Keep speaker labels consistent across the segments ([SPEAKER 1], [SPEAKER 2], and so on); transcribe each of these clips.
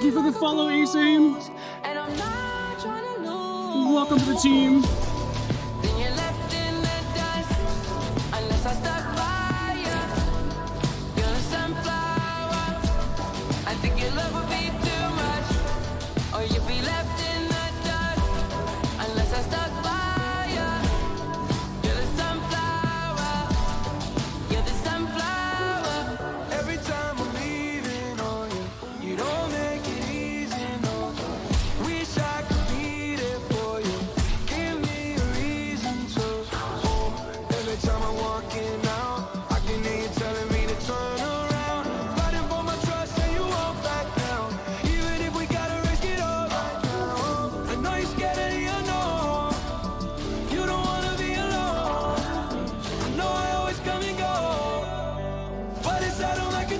[SPEAKER 1] Thank you for the follow, Ace Aim. Welcome to the team.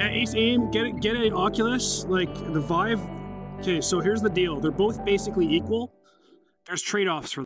[SPEAKER 1] At ace Aim, get it, get a Oculus, like the Vive. Okay, so here's the deal. They're both basically equal. There's trade-offs for